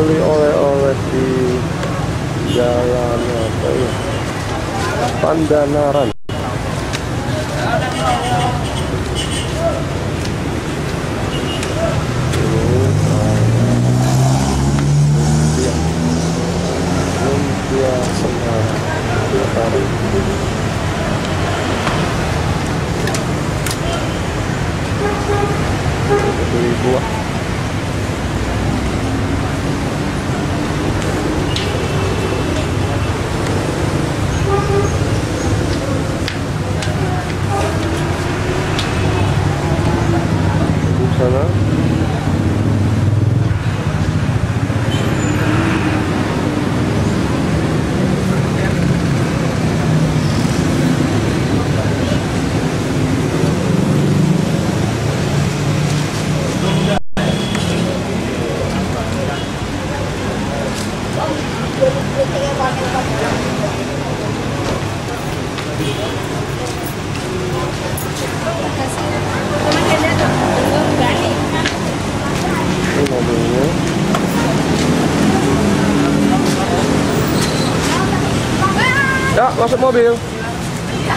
beli oleh-oleh di jalan apa ya? Pandanaran. Lumpia dua buah. Ja, was het mobiel? Ja,